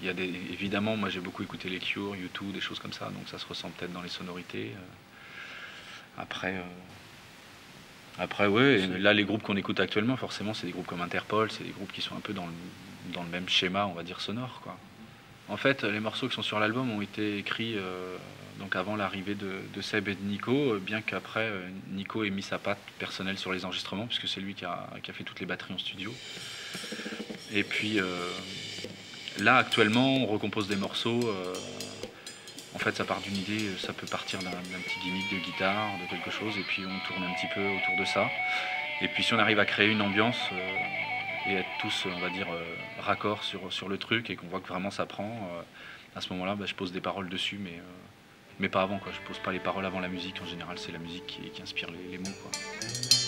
il y a des, évidemment, moi j'ai beaucoup écouté les Cure, YouTube, des choses comme ça, donc ça se ressent peut-être dans les sonorités. euh. Après, euh, après ouais, là les groupes qu'on écoute actuellement, forcément, c'est des groupes comme Interpol, c'est des groupes qui sont un peu dans le, dans le même schéma, on va dire sonore, quoi. En fait, les morceaux qui sont sur l'album ont été écrits euh, donc avant l'arrivée de, de Seb et de Nico, euh, bien qu'après Nico ait mis sa patte personnelle sur les enregistrements, puisque c'est lui qui a, qui a fait toutes les batteries en studio. Et puis euh, là, actuellement, on recompose des morceaux. euh, en fait, ça part d'une idée, ça peut partir d'un petit gimmick de guitare, de quelque chose, et puis on tourne un petit peu autour de ça. Et puis si on arrive à créer une ambiance euh, et être tous, on va dire, euh, raccords sur, sur le truc et qu'on voit que vraiment ça prend, euh, à ce moment-là, bah, je pose des paroles dessus, mais, euh, mais pas avant. Quoi. Je pose pas les paroles avant la musique. En général, c'est la musique qui, inspire les, mots.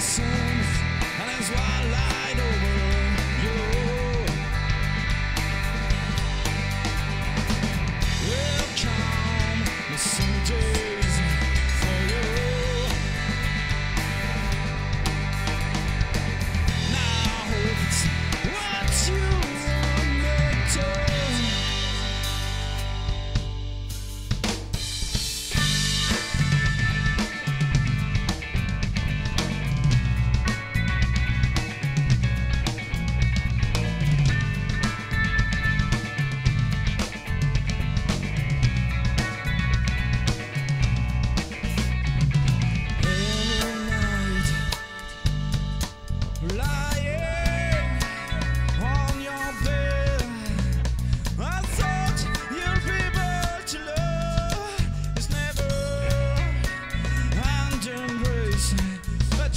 the same.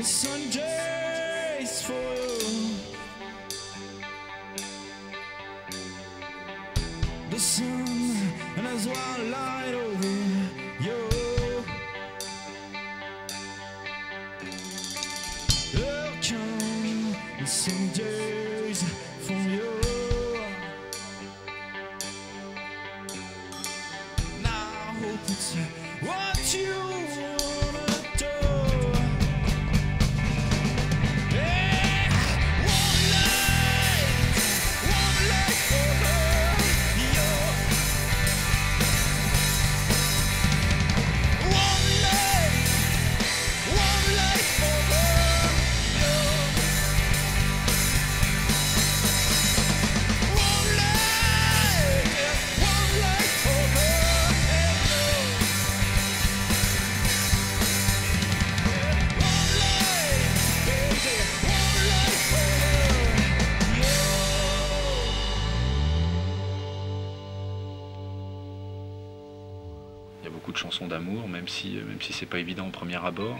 the for you. The sun and his wild light over you. You'll come the sunny days for you. Now I hope it's what you wanna beaucoup de chansons d'amour, même si, même si c'est pas évident au premier abord.